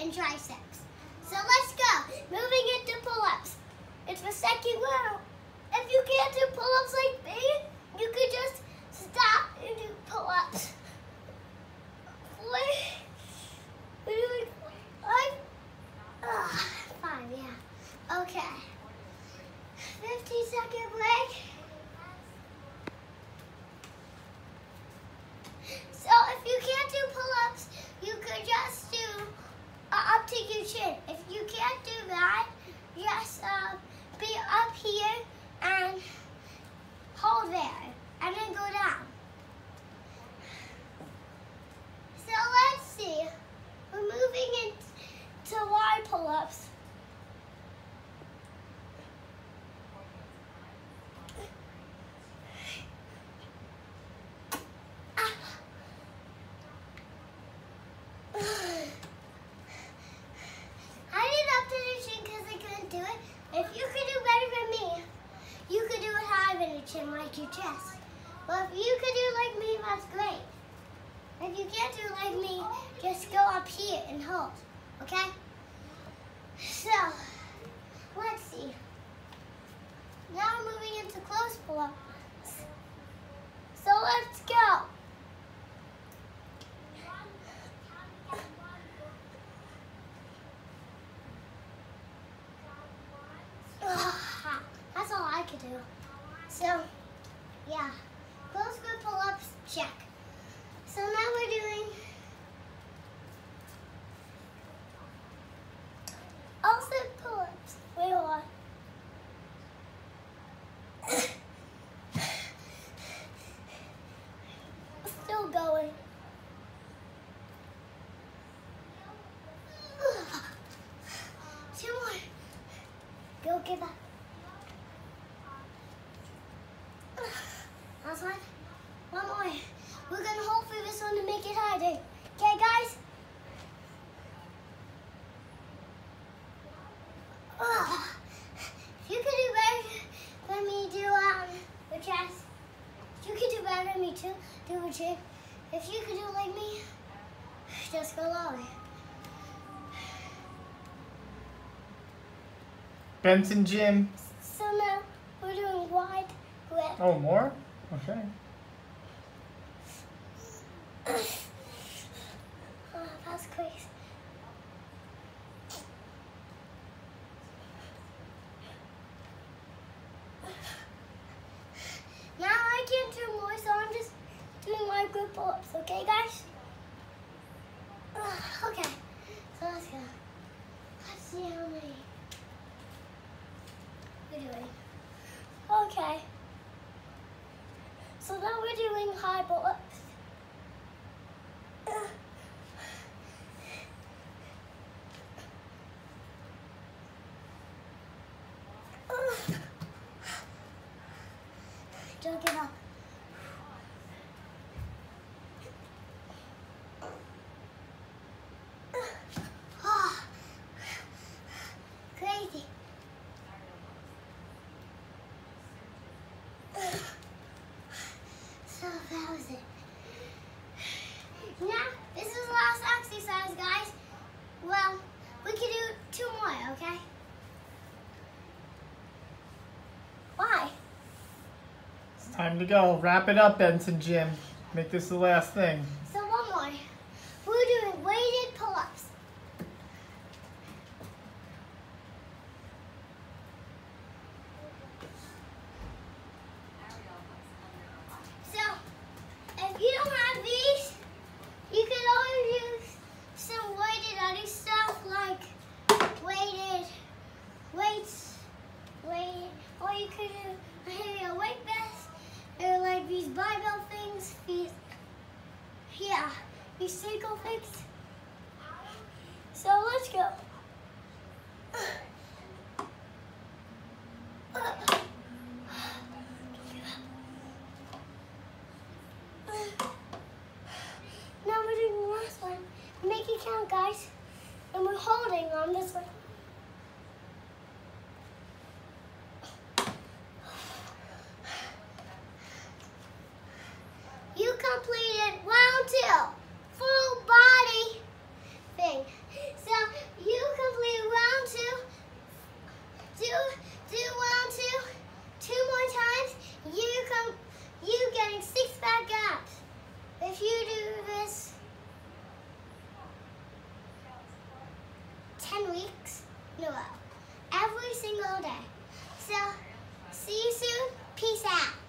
and triceps. So let's go. Moving into pull-ups. It's the second round. If you can't do pull-ups like me, you could just stop and do pull-ups. We're doing five. Ah, five, yeah. Okay. 50 second break. So if you can't do pull-ups, you could just do uh, up to your chin. If you can't do that, just um, be up here and hold there, and then go down. So let's see. We're moving into wide pull-ups. I did up to the chin because I couldn't do it. If you could do better than me, you could do it chin, like your chest. Well, if you could do like me, that's great. If you can't do like me, just go up here and hold, okay? So, let's see. Now we're moving into close pull-ups. So let's go. Ah, That's all I could do. So, yeah. Close grip pull-ups, check. So now we're doing also pull-ups. Wait, hold on. Still going. Two more. Go give up. Last one. One more. We're gonna hold for this one to make it harder. Okay, guys? Ugh. If you could do better than me, do um the chest. If you could do better than me too, a. If you could do it like me, just go lower. Benson Jim. So now we're doing wide grip. Oh, more? Okay. Oh, that's crazy. Now I can't do more, so I'm just group pull-ups, okay, guys? Okay, so let's go. Let's see how many we're doing. Okay. So now we're doing high pull-ups. Ugh. Ugh. Don't give up. Ah. Crazy. So that was it. Now, this is the last exercise, guys. Well, we can do two more, okay? Why? It's time to go. Wrap it up, Benson Jim. Make this the last thing. So one more. We're doing weighted pull-ups. So, if you don't have these, you can always use some weighted other stuff like weighted weights, weighted, or you could do maybe a weight vest, or like these barbell things, these yeah, circle things. So let's go. Now we're doing the last one. Make it count, guys. And we're holding on this one. Do do one, two, two more times. You come, you getting six back ups. If you do this ten weeks No, every single day. So see you soon. Peace out.